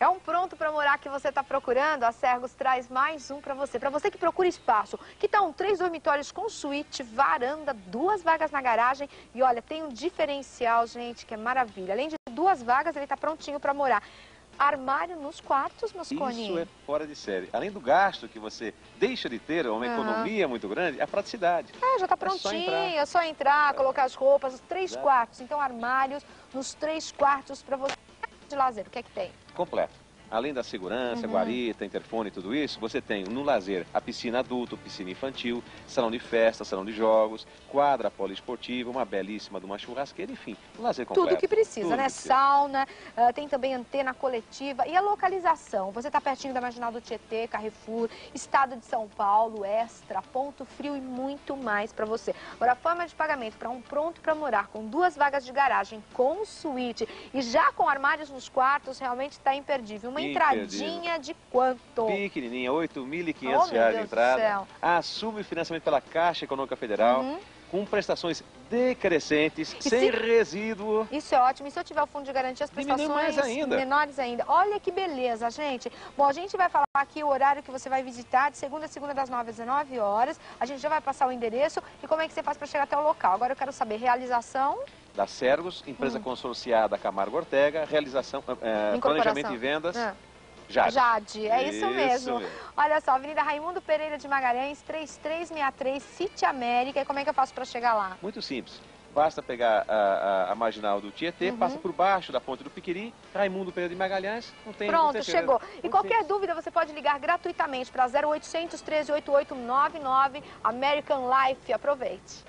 É um pronto para morar que você está procurando? A Sergos traz mais um para você. Para você que procura espaço, que tal tá um três dormitórios com suíte, varanda, duas vagas na garagem e olha, tem um diferencial, gente, que é maravilha. Além de duas vagas, ele está prontinho para morar armário nos quartos, Mosconi. Isso é fora de série. Além do gasto que você deixa de ter, uma uhum. economia muito grande, a praticidade. É, já está prontinho, é só entrar, é só entrar colocar as roupas, os três Exato. quartos. Então, armários nos três quartos para você de lazer. O que é que tem? Completo. Além da segurança, uhum. guarita, interfone e tudo isso, você tem no lazer a piscina adulto, piscina infantil, salão de festa, salão de jogos, quadra poliesportiva, uma belíssima de uma churrasqueira, enfim, um lazer completo. Tudo que precisa, Tudo né? Precisa. Sauna, uh, tem também antena coletiva e a localização. Você está pertinho da Marginal do Tietê, Carrefour, Estado de São Paulo, Extra, Ponto Frio e muito mais para você. Agora, a forma de pagamento para um pronto para morar com duas vagas de garagem, com suíte e já com armários nos quartos, realmente está imperdível. Uma entradinha de quanto? Pequenininha, R$ 8.500 oh, de entrada. Assume financiamento pela Caixa Econômica Federal. Uhum. Com prestações decrescentes, e sem se... resíduo. Isso é ótimo. E se eu tiver o fundo de garantia, as prestações mais ainda. menores ainda. Olha que beleza, gente. Bom, a gente vai falar aqui o horário que você vai visitar, de segunda a segunda, das 9 às 19 horas. A gente já vai passar o endereço e como é que você faz para chegar até o local. Agora eu quero saber, realização da Sergos, empresa hum. consorciada Camargo Ortega, realização, é, planejamento e vendas. Ah. Jade. Jade, é isso, isso mesmo. mesmo. Olha só, Avenida Raimundo Pereira de Magalhães, 3363, City América. E como é que eu faço para chegar lá? Muito simples. Basta pegar a, a, a marginal do Tietê, uhum. passa por baixo da ponte do Piquiri, Raimundo Pereira de Magalhães, não tem Pronto, não tem chegou. E Muito qualquer simples. dúvida você pode ligar gratuitamente para 0800 138899 American Life. Aproveite.